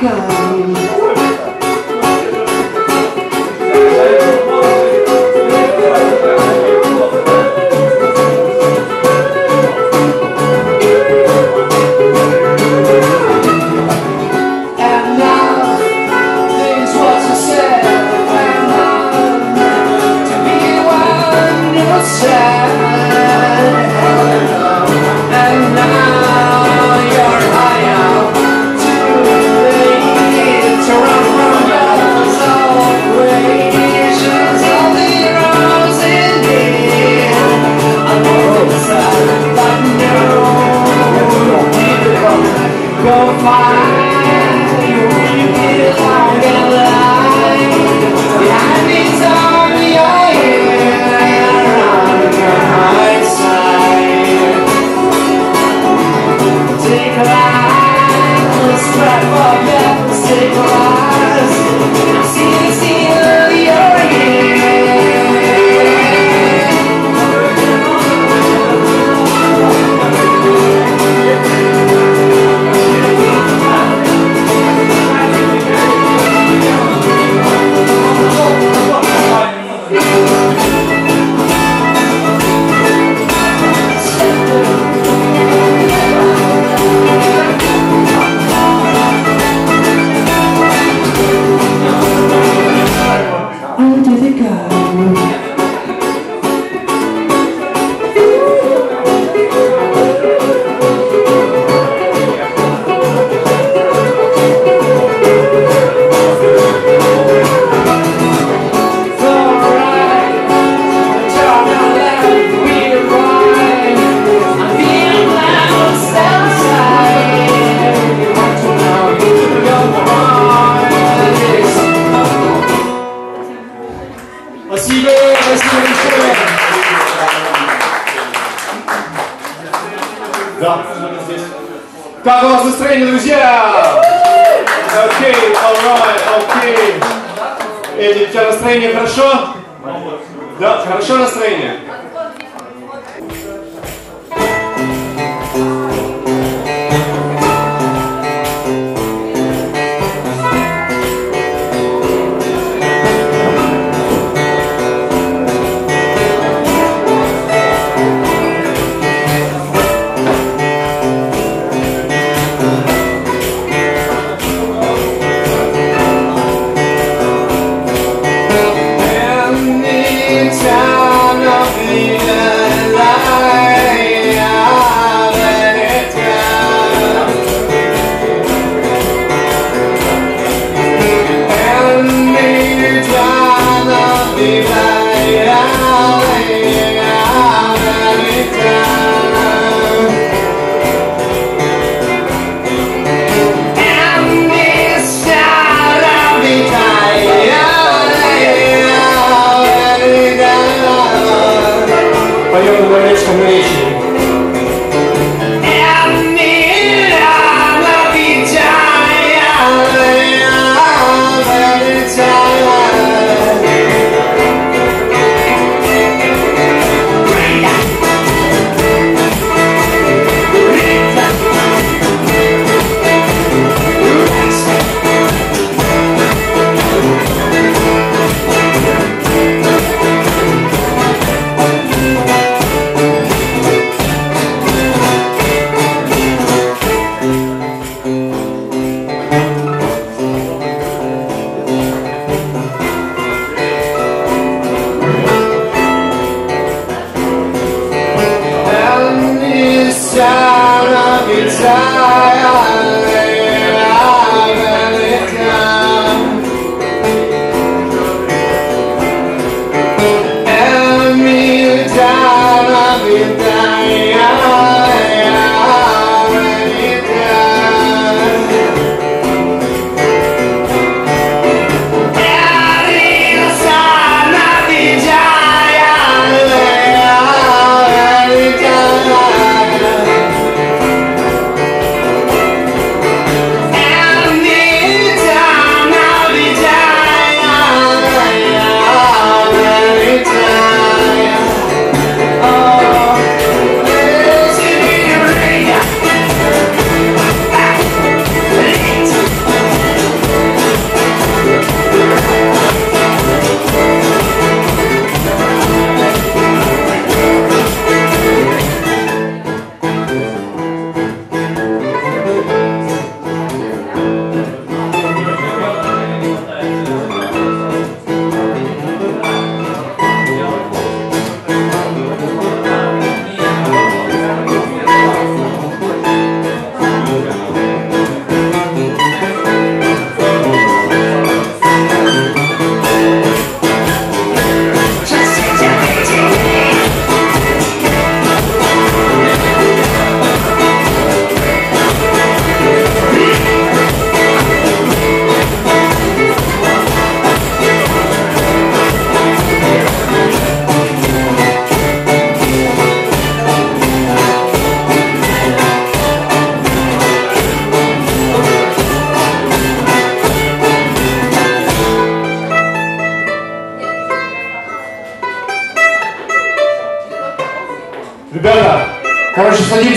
go. Украine, друзья! Окей, okay, alright, окей. Okay. Эдик, у тебя настроение хорошо? Да, хорошо настроение?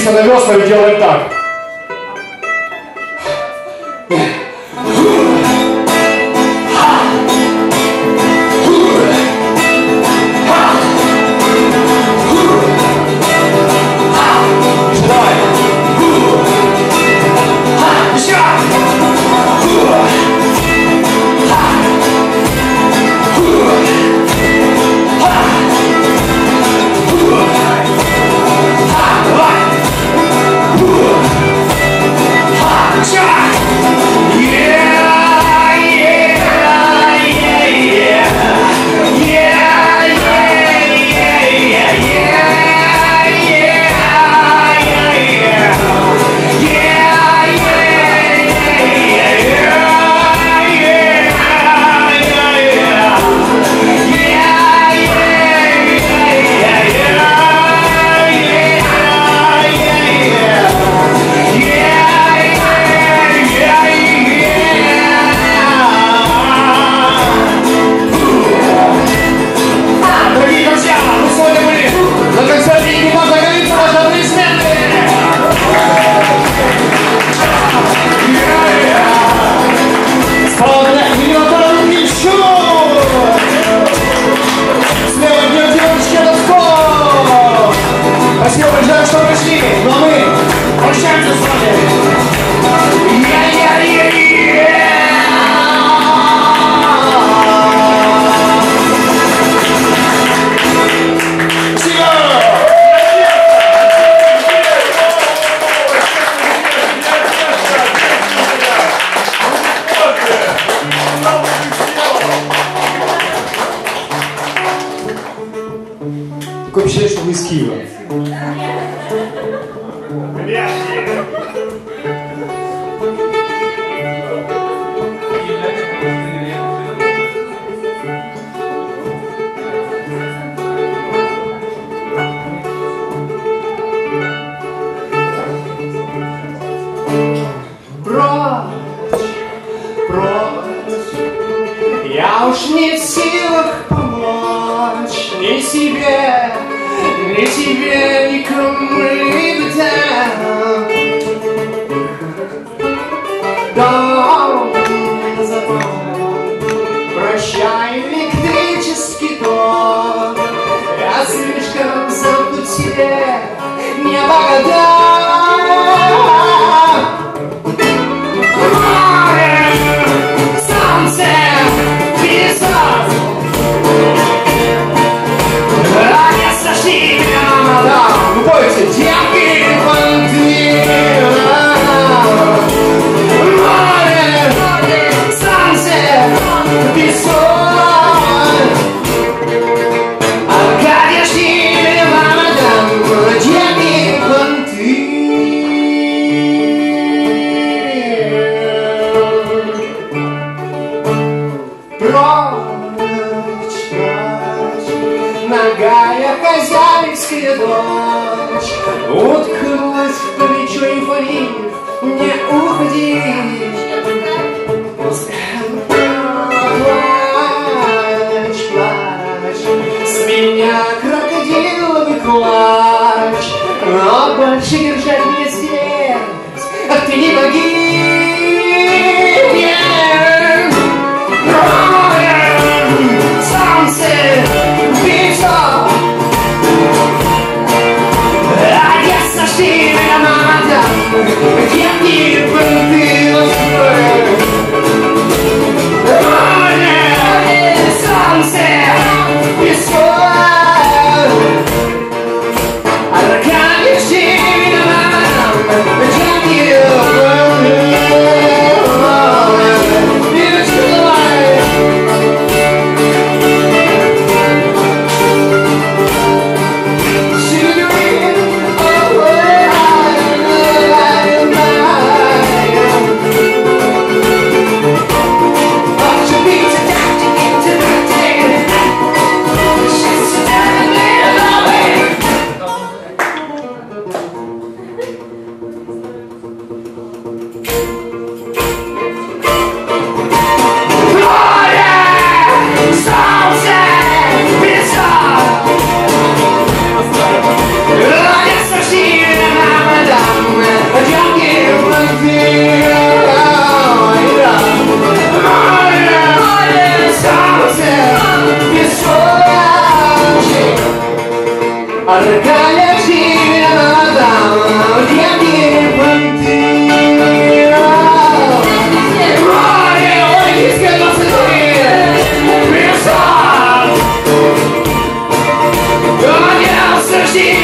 Короче, садимся на весла и делаем так. see